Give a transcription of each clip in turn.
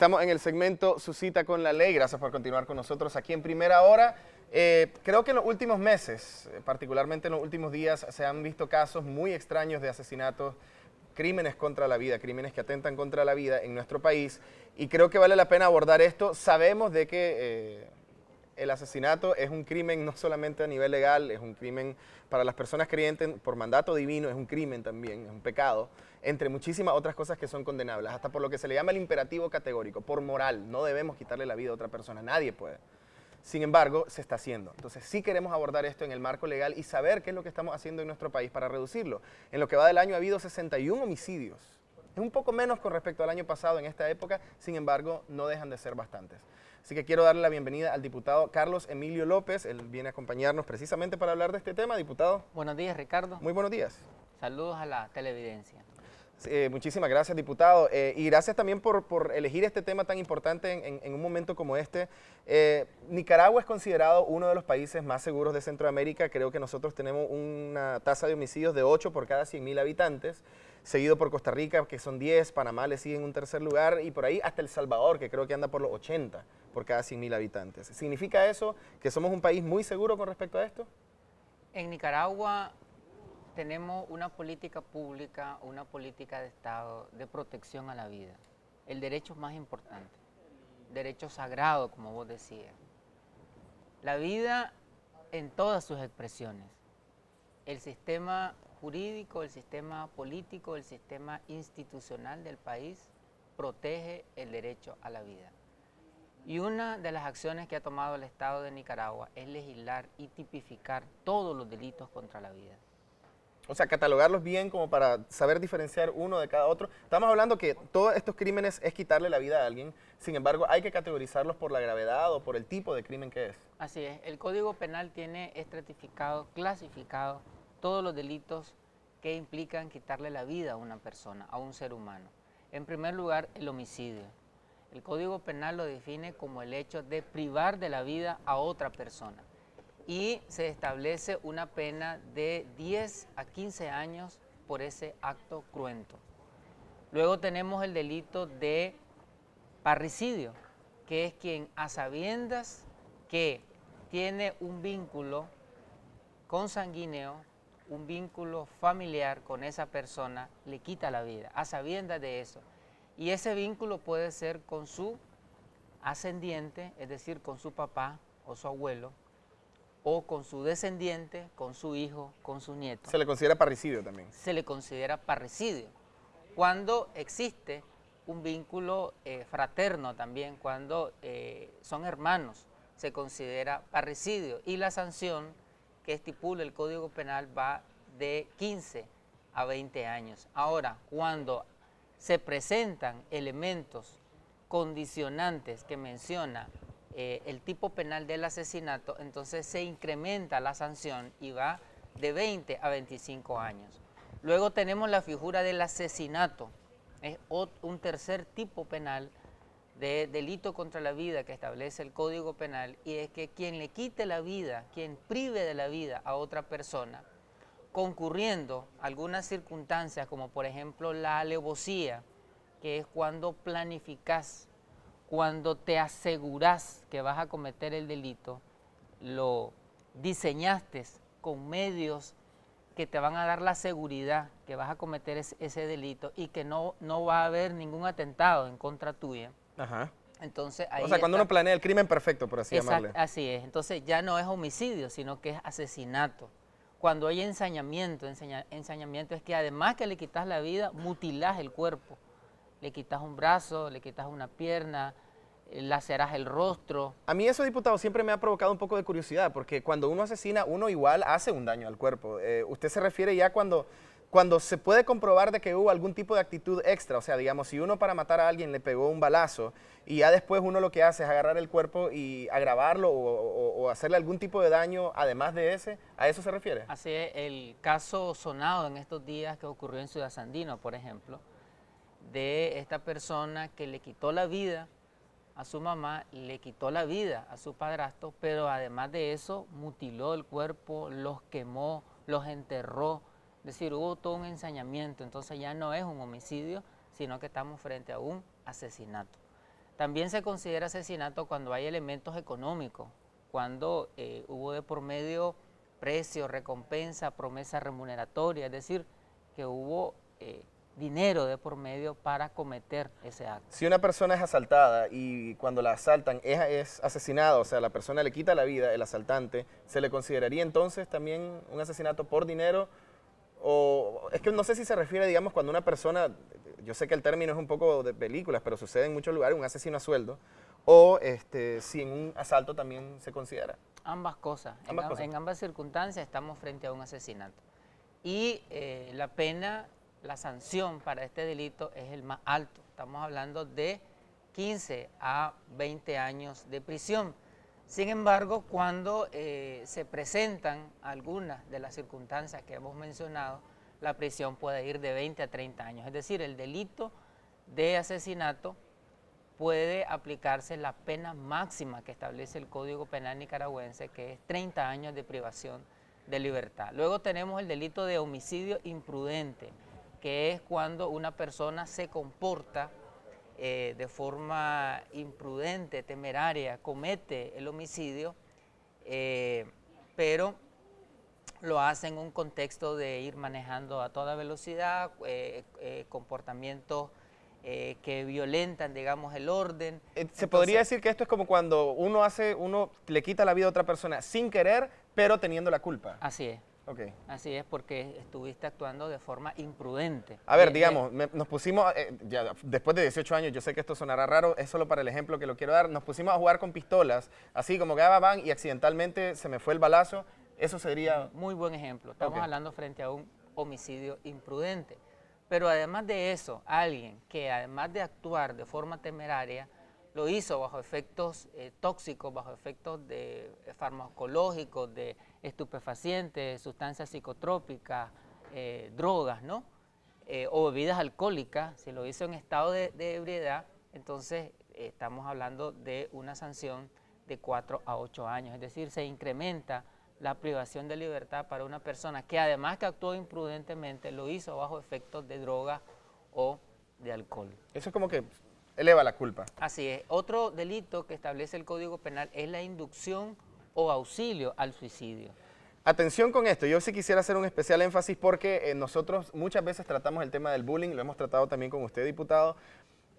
Estamos en el segmento Su cita con la ley. Gracias por continuar con nosotros aquí en Primera Hora. Eh, creo que en los últimos meses, eh, particularmente en los últimos días, se han visto casos muy extraños de asesinatos, crímenes contra la vida, crímenes que atentan contra la vida en nuestro país. Y creo que vale la pena abordar esto. Sabemos de que... Eh, el asesinato es un crimen no solamente a nivel legal, es un crimen para las personas creyentes por mandato divino, es un crimen también, es un pecado, entre muchísimas otras cosas que son condenables, hasta por lo que se le llama el imperativo categórico, por moral, no debemos quitarle la vida a otra persona, nadie puede. Sin embargo, se está haciendo. Entonces, sí queremos abordar esto en el marco legal y saber qué es lo que estamos haciendo en nuestro país para reducirlo. En lo que va del año ha habido 61 homicidios. Es un poco menos con respecto al año pasado en esta época, sin embargo, no dejan de ser bastantes. Así que quiero darle la bienvenida al diputado Carlos Emilio López. Él viene a acompañarnos precisamente para hablar de este tema, diputado. Buenos días, Ricardo. Muy buenos días. Saludos a la televidencia. Eh, muchísimas gracias, diputado. Eh, y gracias también por, elegir este tema tan importante en, un momento como este. Eh, Nicaragua es considerado uno de los países más seguros de Centroamérica. Creo que nosotros tenemos una tasa de homicidios de 8 por cada 100.000 habitantes seguido por Costa Rica, que son 10, Panamá le sigue en un tercer lugar, y por ahí hasta El Salvador, que creo que anda por los 80 por cada 100.000 habitantes. ¿Significa eso que somos un país muy seguro con respecto a esto? En Nicaragua tenemos una política pública, una política de Estado de protección a la vida. El derecho más importante, derecho sagrado, como vos decías. La vida en todas sus expresiones. El sistema jurídico, el sistema político, el sistema institucional del país protege el derecho a la vida. Y una de las acciones que ha tomado el Estado de Nicaragua es legislar y tipificar todos los delitos contra la vida. O sea, catalogarlos bien como para saber diferenciar uno de cada otro. Estamos hablando que todos estos crímenes es quitarle la vida a alguien, sin embargo hay que categorizarlos por la gravedad o por el tipo de crimen que es. Así es, el Código Penal tiene estratificado, clasificado todos los delitos que implican quitarle la vida a una persona, a un ser humano. En primer lugar, el homicidio. El Código Penal lo define como el hecho de privar de la vida a otra persona y se establece una pena de 10 a 15 años por ese acto cruento. Luego tenemos el delito de parricidio, que es quien a sabiendas que tiene un vínculo consanguíneo un vínculo familiar con esa persona, le quita la vida, a sabiendas de eso. Y ese vínculo puede ser con su ascendiente, es decir, con su papá o su abuelo, o con su descendiente, con su hijo, con su nieto. Se le considera parricidio también. Se le considera parricidio. Cuando existe un vínculo eh, fraterno también, cuando eh, son hermanos, se considera parricidio. Y la sanción que estipula el Código Penal va de 15 a 20 años. Ahora, cuando se presentan elementos condicionantes que menciona eh, el tipo penal del asesinato, entonces se incrementa la sanción y va de 20 a 25 años. Luego tenemos la figura del asesinato, es un tercer tipo penal de delito contra la vida que establece el Código Penal y es que quien le quite la vida, quien prive de la vida a otra persona, concurriendo algunas circunstancias como por ejemplo la alevosía, que es cuando planificas, cuando te aseguras que vas a cometer el delito, lo diseñaste con medios que te van a dar la seguridad que vas a cometer ese, delito y que no, no va a haber ningún atentado en contra tuya Ajá. Entonces, ahí o sea, cuando uno planea el crimen perfecto, por así llamarle. Así es. Entonces ya no es homicidio, sino que es asesinato. Cuando hay ensañamiento, ensañamiento es que además que le quitas la vida, mutilas el cuerpo. Le quitas un brazo, le quitas una pierna, eh, laceras el rostro. A mí eso, diputado, siempre me ha provocado un poco de curiosidad, porque cuando uno asesina, uno igual hace un daño al cuerpo. Eh, usted se refiere ya cuando cuando se puede comprobar de que hubo algún tipo de actitud extra, o sea, digamos, si uno para matar a alguien le pegó un balazo y ya después uno lo que hace es agarrar el cuerpo y agravarlo o, hacerle algún tipo de daño además de ese, ¿a eso se refiere? Así es, el caso sonado en estos días que ocurrió en Ciudad Sandino, por ejemplo, de esta persona que le quitó la vida a su mamá, le quitó la vida a su padrastro, pero además de eso mutiló el cuerpo, los quemó, los enterró, es decir, hubo todo un ensañamiento, entonces ya no es un homicidio, sino que estamos frente a un asesinato. También se considera asesinato cuando hay elementos económicos, cuando eh, hubo de por medio precio, recompensa, promesa remuneratoria, es decir, que hubo eh, dinero de por medio para cometer ese acto. Si una persona es asaltada y cuando la asaltan es, es asesinada, o sea, la persona le quita la vida, el asaltante, ¿se le consideraría entonces también un asesinato por dinero? O es que no sé si se refiere, digamos, cuando una persona, yo sé que el término es un poco de películas, pero sucede en muchos lugares, un asesino a sueldo, o este, si en un asalto también se considera. Ambas cosas. en, ambas circunstancias estamos frente a un asesinato. Y eh, la pena, la sanción para este delito es el más alto. Estamos hablando de 15 a 20 años de prisión. Sin embargo, cuando eh, se presentan algunas de las circunstancias que hemos mencionado, la prisión puede ir de 20 a 30 años. Es decir, el delito de asesinato puede aplicarse la pena máxima que establece el Código Penal nicaragüense, que es 30 años de privación de libertad. Luego tenemos el delito de homicidio imprudente, que es cuando una persona se comporta eh, de forma imprudente, temeraria, comete el homicidio, eh, pero lo hace en un contexto de ir manejando a toda velocidad, eh, comportamientos que violentan, digamos, el orden. Se podría decir que esto es como cuando uno hace, uno le quita la vida a otra persona sin querer, pero teniendo la culpa. Así es. Así es, porque estuviste actuando de forma imprudente. A ver, digamos, nos pusimos, eh, ya, después de 18 años, yo sé que esto sonará raro, es solo para el ejemplo que lo quiero dar, nos pusimos a jugar con pistolas, así como que van y accidentalmente se me fue el balazo, eso sería... Muy buen ejemplo, estamos hablando frente a un homicidio imprudente. Pero además de eso, alguien que además de actuar de forma temeraria, lo hizo bajo efectos eh, tóxicos, bajo efectos de eh, farmacológicos, de estupefacientes, sustancias psicotrópicas, eh, drogas, ¿no? o bebidas alcohólicas, si lo hizo en estado de, ebriedad, entonces estamos hablando de una sanción de 4 a 8 años, es decir, se incrementa la privación de libertad para una persona que además que actuó imprudentemente, lo hizo bajo efectos de droga o de alcohol. Eso es como que eleva la culpa. Así es. Otro delito que establece el Código Penal es la inducción o auxilio al suicidio. Atención con esto, yo sí quisiera hacer un especial énfasis porque eh, nosotros muchas veces tratamos el tema del bullying, lo hemos tratado también con usted, diputado,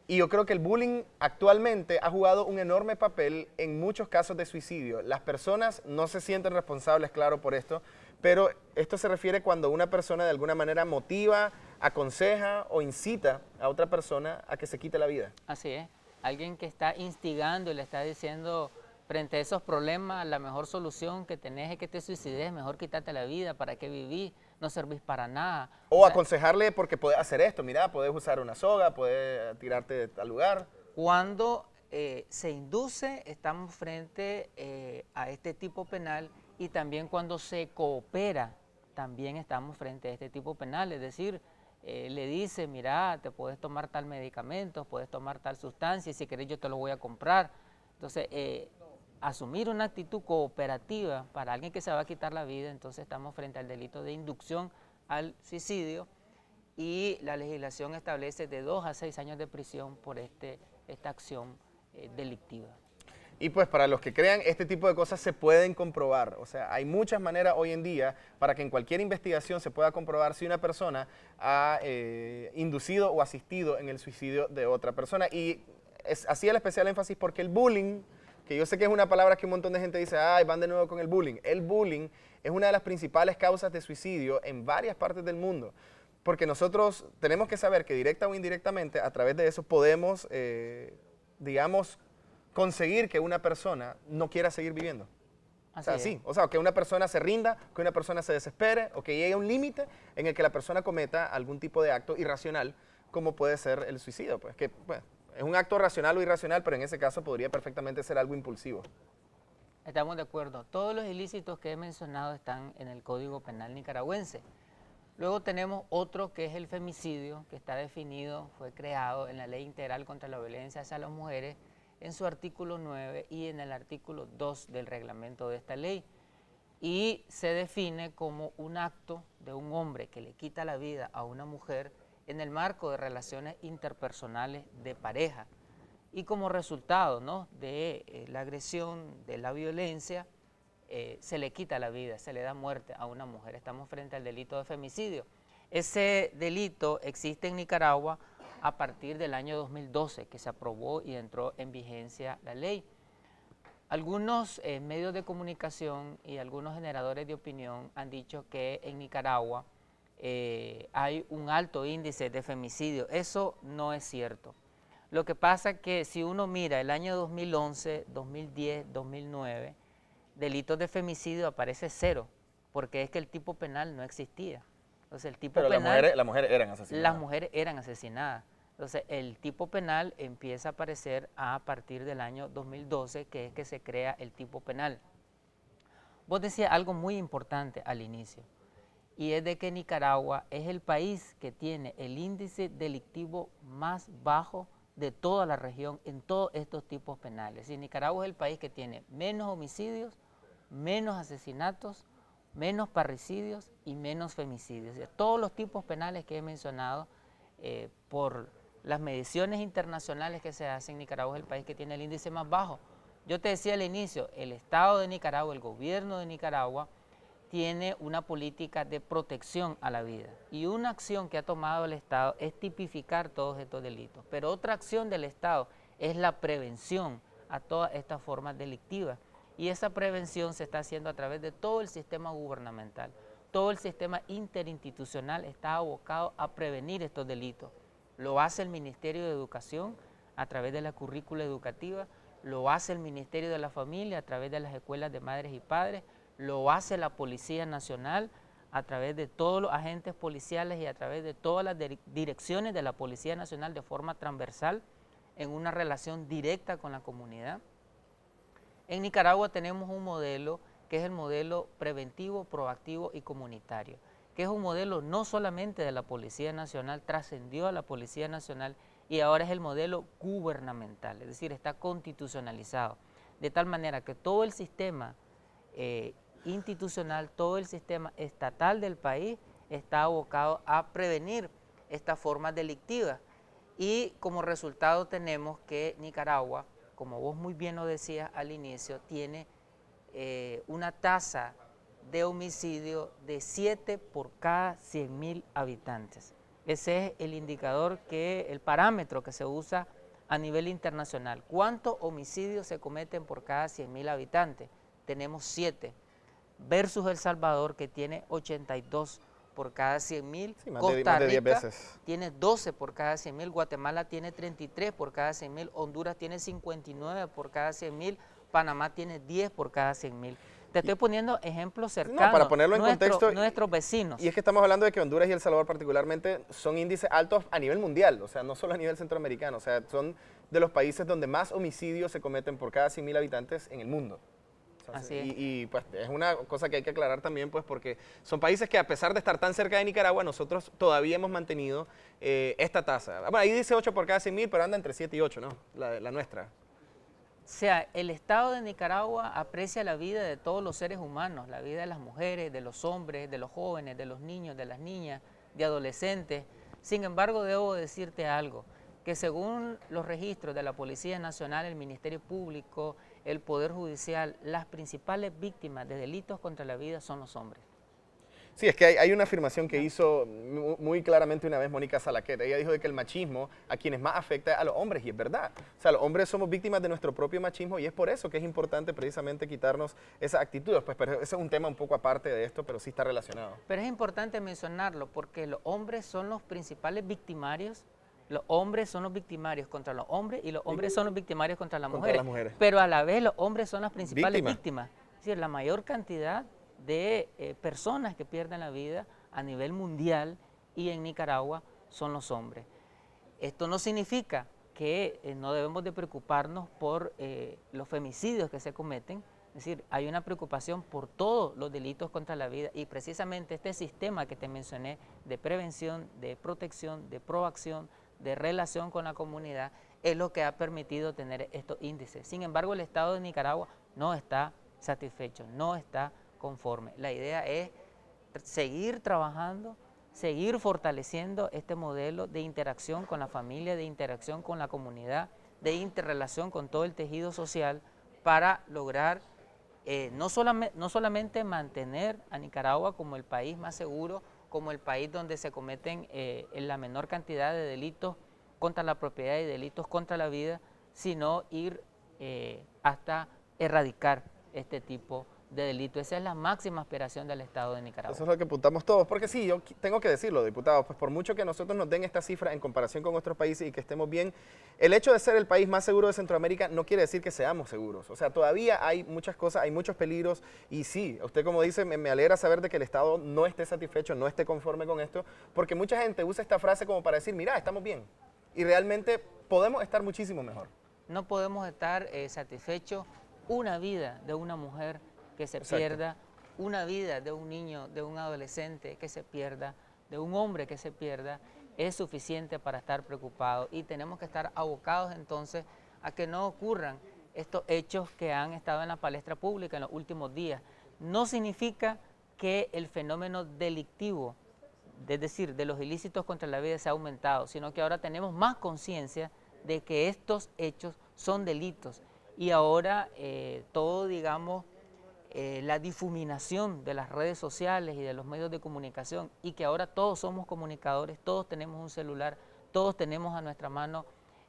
y yo creo que el bullying actualmente ha jugado un enorme papel en muchos casos de suicidio. Las personas no se sienten responsables, claro, por esto, pero esto se refiere cuando una persona de alguna manera motiva, aconseja o incita a otra persona a que se quite la vida. Así es. Alguien que está instigando y le está diciendo frente a esos problemas, la mejor solución que tenés es que te suicides, mejor quitarte la vida, ¿para qué vivís? No servís para nada. O, aconsejarle porque puedes hacer esto, mira, puedes usar una soga, puedes tirarte de tal lugar. Cuando eh, se induce, estamos frente eh, a este tipo penal y también cuando se coopera, también estamos frente a este tipo penal, es decir, eh, le dice, mira, te puedes tomar tal medicamento, puedes tomar tal sustancia y si querés yo te lo voy a comprar. Entonces, eh, asumir una actitud cooperativa para alguien que se va a quitar la vida, entonces estamos frente al delito de inducción al suicidio y la legislación establece de dos a seis años de prisión por este, esta acción eh, delictiva. Y pues para los que crean, este tipo de cosas se pueden comprobar. O sea, hay muchas maneras hoy en día para que en cualquier investigación se pueda comprobar si una persona ha eh, inducido o asistido en el suicidio de otra persona. Y es, hacía el especial énfasis porque el bullying, que yo sé que es una palabra que un montón de gente dice, ay, van de nuevo con el bullying. El bullying es una de las principales causas de suicidio en varias partes del mundo. Porque nosotros tenemos que saber que directa o indirectamente, a través de eso podemos, eh, digamos, conseguir que una persona no quiera seguir viviendo. o sea, sí, o sea, que una persona se rinda, que una persona se desespere o que llegue a un límite en el que la persona cometa algún tipo de acto irracional, como puede ser el suicidio, pues que pues, es un acto racional o irracional, pero en ese caso podría perfectamente ser algo impulsivo. Estamos de acuerdo. Todos los ilícitos que he mencionado están en el Código Penal nicaragüense. Luego tenemos otro que es el femicidio, que está definido, fue creado en la Ley Integral contra la Violencia hacia las Mujeres en su artículo 9 y en el artículo 2 del reglamento de esta ley. Y se define como un acto de un hombre que le quita la vida a una mujer en el marco de relaciones interpersonales de pareja. y como resultado ¿no? de eh, la agresión, de la violencia, eh, se le quita la vida, se le da muerte a una mujer. Estamos frente al delito de femicidio. Ese delito existe en Nicaragua a partir del año 2012, que se aprobó y entró en vigencia la ley. Algunos eh, medios de comunicación y algunos generadores de opinión han dicho que en Nicaragua hay un alto índice de femicidio. Eso no es cierto. Lo que pasa es que si uno mira el año 2011, 2010, 2009, delitos de femicidio aparece cero, porque es que el tipo penal no existía. Entonces el tipo Pero penal, las mujeres, eran asesinadas. Las mujeres eran asesinadas. Entonces el tipo penal empieza a aparecer a partir del año 2012, que es que se crea el tipo penal. Vos decías algo muy importante al inicio, y es de que Nicaragua es el país que tiene el índice delictivo más bajo de toda la región en todos estos tipos penales. Y Nicaragua es el país que tiene menos homicidios, menos asesinatos, menos parricidios y menos femicidios. todos los tipos penales que he mencionado, eh, por las mediciones internacionales que se hacen, Nicaragua es el país que tiene el índice más bajo. Yo te decía al inicio, el Estado de Nicaragua, el gobierno de Nicaragua, tiene una política de protección a la vida. Y una acción que ha tomado el Estado es tipificar todos estos delitos. Pero otra acción del Estado es la prevención a todas estas formas delictivas. Y esa prevención se está haciendo a través de todo el sistema gubernamental. Todo el sistema interinstitucional está abocado a prevenir estos delitos. Lo hace el Ministerio de Educación a través de la currícula educativa, lo hace el Ministerio de la Familia a través de las escuelas de madres y padres, lo hace la Policía Nacional a través de todos los agentes policiales y a través de todas las direcciones de la Policía Nacional de forma transversal en una relación directa con la comunidad. En Nicaragua tenemos un modelo que es el modelo preventivo, proactivo y comunitario, que es un modelo no solamente de la Policía Nacional, trascendió a la Policía Nacional y ahora es el modelo gubernamental, es decir, está constitucionalizado, de tal manera que todo el sistema eh, institucional, todo el sistema estatal del país está abocado a prevenir estas formas delictivas. Y como resultado tenemos que Nicaragua, como vos muy bien lo decías al inicio, tiene eh, una tasa de homicidio de 7 por cada 100 mil habitantes. Ese es el indicador, que el parámetro que se usa a nivel internacional. ¿Cuántos homicidios se cometen por cada 100 mil habitantes? Tenemos 7 versus El Salvador que tiene 82 por cada 100 mil, Costa Rica tiene 12 por cada 100 mil, Guatemala tiene 33 por cada 100 mil, Honduras tiene 59 por cada 100 mil, Panamá tiene 10 por cada 100 mil. Te estoy poniendo ejemplos cercanos. para ponerlo en contexto. Nuestros vecinos. Y es que estamos hablando de que Honduras y El Salvador particularmente son índices altos a nivel mundial, o sea, no solo a nivel centroamericano, o sea, son de los países donde más homicidios se cometen por cada 100 mil habitantes en el mundo. Y, pues es una cosa que hay que aclarar también, pues porque son países que a pesar de estar tan cerca de Nicaragua, nosotros todavía hemos mantenido eh, esta tasa. Bueno, ahí dice 8 por cada 100 mil, pero anda entre 7 y 8, ¿no? La, la nuestra. O sea, el Estado de Nicaragua aprecia la vida de todos los seres humanos, la vida de las mujeres, de los hombres, de los jóvenes, de los niños, de las niñas, de adolescentes. Sin embargo, debo decirte algo, que según los registros de la Policía Nacional, el Ministerio Público, el Poder Judicial, las principales víctimas de delitos contra la vida son los hombres. Sí, es que hay, una afirmación que hizo muy claramente una vez Mónica Salaqueta. Ella dijo de que el machismo a quienes más afecta a los hombres, y es verdad. O sea, los hombres somos víctimas de nuestro propio machismo y es por eso que es importante precisamente quitarnos esa actitud. Pues, pero ese es un tema un poco aparte de esto, pero sí está relacionado. Pero es importante mencionarlo porque los hombres son los principales victimarios los hombres son los victimarios contra los hombres y los hombres son los victimarios contra las, mujeres, Pero a la vez los hombres son las principales víctimas. Es decir, la mayor cantidad de eh, personas que pierden la vida a nivel mundial y en Nicaragua son los hombres. Esto no significa que eh, no debemos de preocuparnos por eh, los femicidios que se cometen, es decir, hay una preocupación por todos los delitos contra la vida y precisamente este sistema que te mencioné de prevención, de protección, de proacción, de relación con la comunidad es lo que ha permitido tener estos índices. Sin embargo, el Estado de Nicaragua no está satisfecho, no está conforme. La idea es seguir trabajando, seguir fortaleciendo este modelo de interacción con la familia, de interacción con la comunidad, de interrelación con todo el tejido social para lograr eh, no, solamente, no solamente mantener a Nicaragua como el país más seguro, como el país donde se cometen eh, en la menor cantidad de delitos contra la propiedad y delitos contra la vida, sino ir eh, hasta erradicar este tipo de de delito. Esa es la máxima aspiración del Estado de Nicaragua. Eso es lo que apuntamos todos, porque sí, yo tengo que decirlo, diputados, pues por mucho que nosotros nos den esta cifra en comparación con otros países y que estemos bien, el hecho de ser el país más seguro de Centroamérica no quiere decir que seamos seguros. O sea, todavía hay muchas cosas, hay muchos peligros y sí, usted como dice, me, me alegra saber de que el Estado no esté satisfecho, no esté conforme con esto, porque mucha gente usa esta frase como para decir, mira, estamos bien. Y realmente podemos estar muchísimo mejor. No podemos estar eh, satisfechos una vida de una mujer que se pierda una vida de un niño, de un adolescente que se pierda, de un hombre que se pierda, es suficiente para estar preocupado. Y tenemos que estar abocados entonces a que no ocurran estos hechos que han estado en la palestra pública en los últimos días. No significa que el fenómeno delictivo, es decir, de los ilícitos contra la vida se ha aumentado, sino que ahora tenemos más conciencia de que estos hechos son delitos. Y ahora eh, todo, digamos, eh, la difuminación de las redes sociales y de los medios de comunicación y que ahora todos somos comunicadores, todos tenemos un celular, todos tenemos a nuestra mano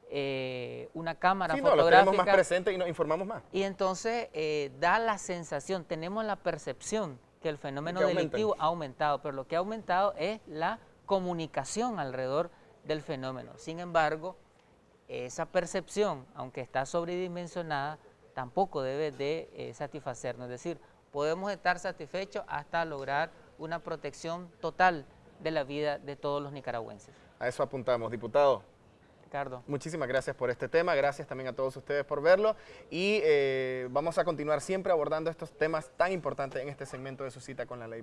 eh, una cámara sí, fotográfica. No, lo tenemos más presente y nos informamos más. Y entonces eh, da la sensación, tenemos la percepción que el fenómeno delictivo ha aumentado, pero lo que ha aumentado es la comunicación alrededor del fenómeno. Sin embargo, esa percepción, aunque está sobredimensionada, tampoco debe de eh, satisfacernos. Es decir, podemos estar satisfechos hasta lograr una protección total de la vida de todos los nicaragüenses. A eso apuntamos, diputado. Ricardo. Muchísimas gracias por este tema, gracias también a todos ustedes por verlo y eh, vamos a continuar siempre abordando estos temas tan importantes en este segmento de su cita con la ley.